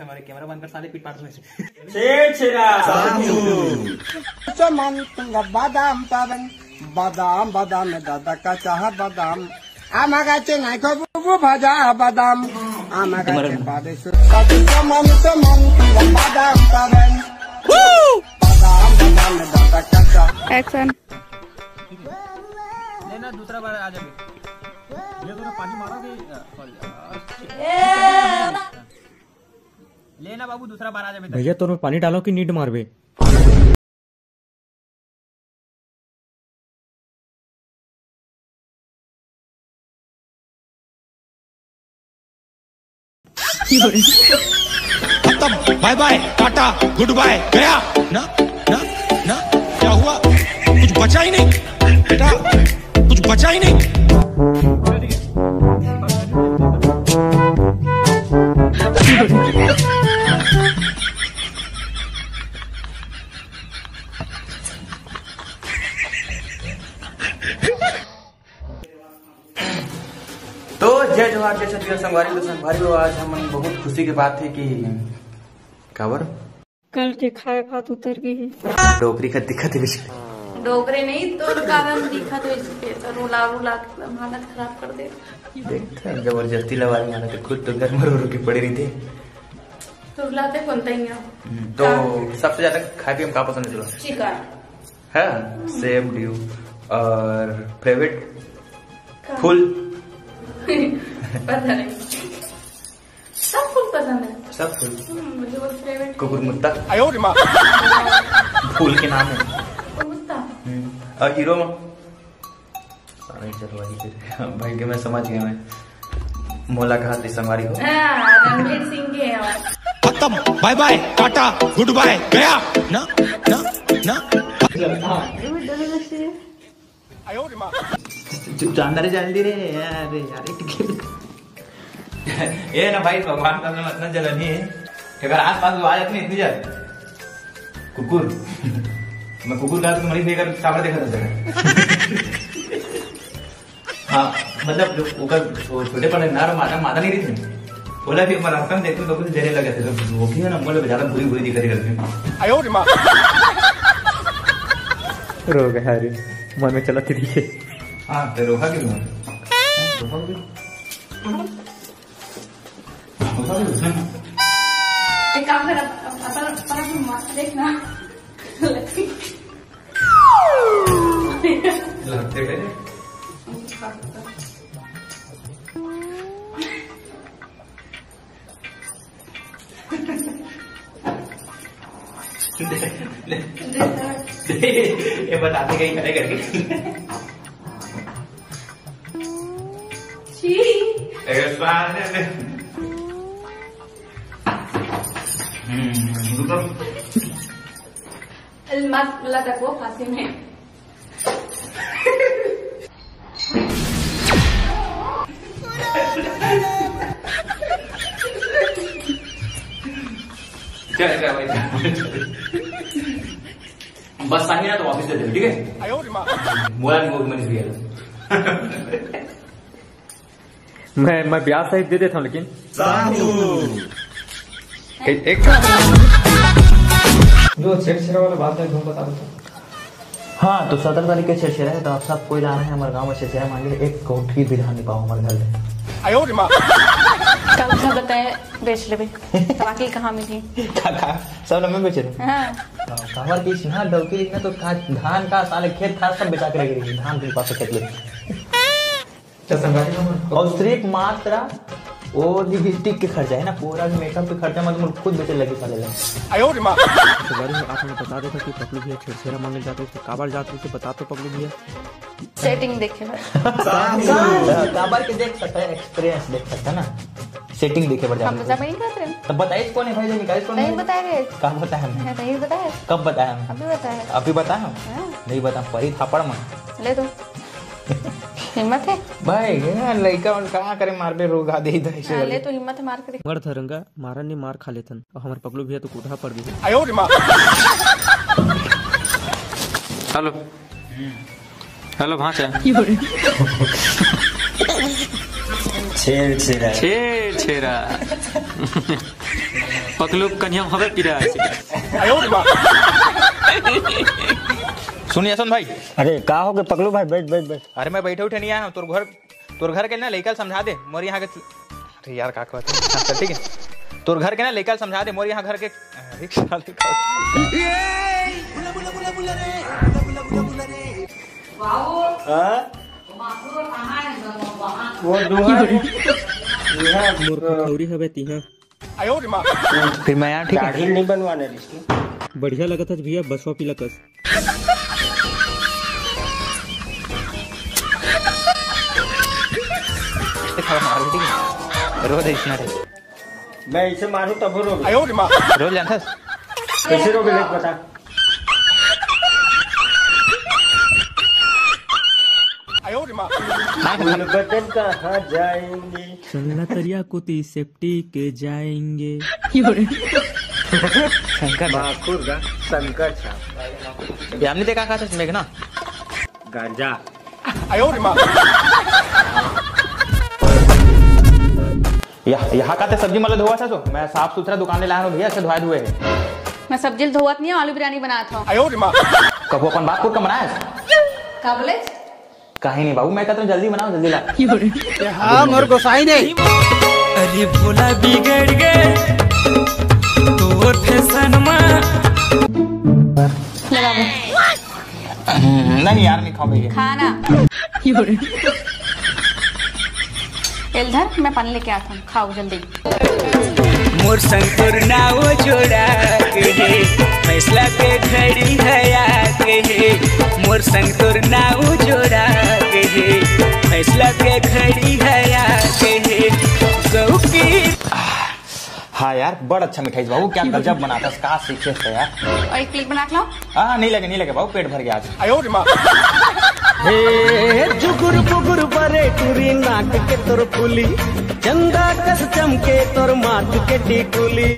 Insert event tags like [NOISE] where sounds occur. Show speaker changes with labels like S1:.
S1: हमारे कैमरा बंद कर साले पीट पाट में बादाम
S2: पावन बादाम बादाम दादा का चाह बादाम। आमा गाचे नाही खबू भाजा बादाम। आमा गाचे बादेश मन तो मन बादाम पावन। बादाम बादाम दादा का चाह।
S3: एक्शन
S1: लेना दूसरा बार आ जाए ये दोनों पानी मारोगे सॉरी बाबू दूसरा बार आ जाए
S4: भैया तो पानी डालो कि नीट मारबे
S5: खत्म। Bye bye tata good bye गया। ना ना ना क्या हुआ? कुछ बचा ही नहीं। बेटा कुछ बचा ही नहीं।
S1: जय जवाहर जय छत्तीसगढ़ संगवारी संगवारी आज हम बहुत खुशी की बात है कि काबर
S3: कल के खाए भात उतर गई है।
S1: डोकरी का दिक्कत है
S6: डोगरे नहीं तो कारण दिखा तो इसके रुला रुला हालत खराब कर दे।
S1: देखते हैं ज़बरदस्ती लगा मारा तो खुद तो घर में रो के पड़े रही थी
S6: तो तैया
S1: तो सबसे ज़्यादा खाए पिए में क्या पसंद है
S6: चिकन।
S1: है सेम ड्यू और फेवरेट फुल।
S6: पता नहीं। सब फूल पसंद है।
S1: सब फूल
S6: हम्म, मुझे वो फेवरेट
S5: कुकुरमुत्ता। आयो रे माँ।
S1: फूल के नाम है।
S6: कुकुरमुत्ता।
S1: हम्म। और हीरो माँ। सारे चल वही फिर। भाई के मैं समझ गया मैं। मुलाकात इस हमारी हो?
S6: हाँ, रणवीर सिंह के
S5: खत्म। Bye bye tata good bye गया। ना ना ना। हाँ।
S1: जानदारे जल्दी रे यार यार ये ना भाई भगवान का नाम इतना जलन है अगर आस पास आ अपनी इतनी जल कुकुर। मैं कुकुर का तो मरीज़ देकर सामने देखा था हाँ मतलब जो ऊपर छोटे पर नर तो माता माता नहीं रही थी। बोला भी मैं रास्ता देखते तो कुछ देने लगे थे। तो वो भी है ना बोले ज़्यादा बुरी बुरी दिखाई करती
S5: हूँ
S4: रो गया में चला तेरी है
S1: हाँ रोका क्यों रोका क्यों? रोका
S6: एक काम कर अपन अपन मास्क देखना।
S1: लगते [LAUGHS] ये बताते कहीं खड़े करके। है। हम्म
S6: मत लटको [LAUGHS] फांसी में
S1: चल चल बस सही ना तो वापस दे दे ठीक है मोबाइल मरीज़ भी दिया
S4: मैं मैं ब्याज सहित दे देता हूँ लेकिन। एक, जो छेड़छेड़ा वाला बात है तुम बता दो।
S1: हाँ तो सदर तारीख के छेड़छेड़ा है तो आप सब कोई जा रहे हैं हमारे गाँव में छेड़छेड़ा मांगे एक कोठी भी धान नहीं पाओ हमारे घर में।
S3: कल तो उसने बेच ले कहाँ मिली?
S1: सब ना बेच रहा
S3: हाँ।,
S1: हाँ की तो धान का साले खेत था सब बेचा के रख धान के पास खेत ले और सिर्फ़ मात्रा वो लिपस्टिक के खर्चा है ना पूरा मेकअप के खर्चा मतलब खुद बेचे लगे साले। लगे
S4: तो बारे में आपने बता दो कि पगलू भैया छेड़छेड़ा मांगने जाते हैं काबर जाते हैं तो बता तो पगलू भैया।
S3: सेटिंग देखे [LAUGHS]
S1: काबर के देख सकता है एक्सपीरियंस देख सकता है ना। सेटिंग देखे
S3: पड़ तो जाएँगे
S1: तब बताइए कौन है भाई जो निकाले कौन
S3: नहीं बताया
S1: कब बताया हमने?
S3: हाँ, नहीं बताया
S1: कब बताया हमने?
S3: अभी बताया
S1: अभी बताया
S3: हाँ।
S1: नहीं बता परी थापड़ मार।
S3: ले दो। हिम्मत है?
S1: भाई यार लड़का और कहाँ करे मार पे रोगा दे दे
S3: हाँ, ले तो हिम्मत है मार के देख।
S4: बड़ थरंगा मारन ने मार खा लेतन और हमर पगलू भैया तो कूटा पड़ गई
S5: आयो रे माँ।
S4: हेलो। हेलो भाचा की कहाँ से
S7: छेड़ छेड़ा।
S4: छेड़ छेड़ा। कन्या हवे पिरा।
S1: सुन भाई?
S8: अरे का हो गए पकड़ो भाई बैठ बैठ बैठ।
S1: अरे मैं बैठे उठे नहीं आया हूँ। तोर घर तोर घर के ना लेकर समझा दे। मोर यहाँ के अरे यार का कहते हाँ, चल ठीक है। तोर घर के ना लेकर समझा दे। मोर यहाँ घर के का-
S8: वो दुआ
S4: मोर खौरी हवे तिहा
S1: फिर मैं ठीक है
S8: नहीं बनवाने इसकी
S4: बढ़िया लगत है भैया बसवा पीला कस
S1: इतना रे
S8: मैं। इसे मारूं तब वो रोगे
S1: रोज जानता
S8: कैसे रोगे लेट बदन कहाँ जाएँगे
S4: चलना तरिया कुती सेफ्टी के जाएँगे
S1: शंकर ये हमने देखा कहा था मेघना
S8: गांजा
S1: यहाँ यहाँ का सब्ज़ी मतलब धोआ था तो मैं साफ़ सुथरा दुकान ले लाया हूँ। भैया अच्छे धोए धुए है
S6: मैं। सब्ज़ी धोवत नहीं आलू बिरयानी बनाया था
S1: कब अपन बात का बनाया
S6: का बोले
S1: कहीं नहीं बाबू मैं कहता हूँ जल्दी बनाओ जल्दी ला
S8: हाँ मोर गोसाई नहीं।
S7: अरे भोला बिगड़ गए तोर फ़ैशन में
S6: लगा दो
S1: हम्म, नहीं यार नहीं खाओ भैया।
S6: खाना। इधर मैं पानी लेके आता हूँ खाओ जल्दी।
S7: मोर संतुर नाव जोड़ा के हे फैसला के के हे मोर संतुर नाव जोड़ा के हे हया के हे गौ की
S1: हाँ यार बड़ा अच्छा मिठाई बाबू। क्या गजब बनाता है कहा सीखे थे यार।
S6: और एक प्लेट बना लाओ।
S1: हाँ नहीं लगे नहीं लगे बाबू पेट भर गया आज।
S7: हे जुगुर बुगुर बरे टूरी नाक के तोर पुली। चंदा कस चमके तोर माथ के टिकुली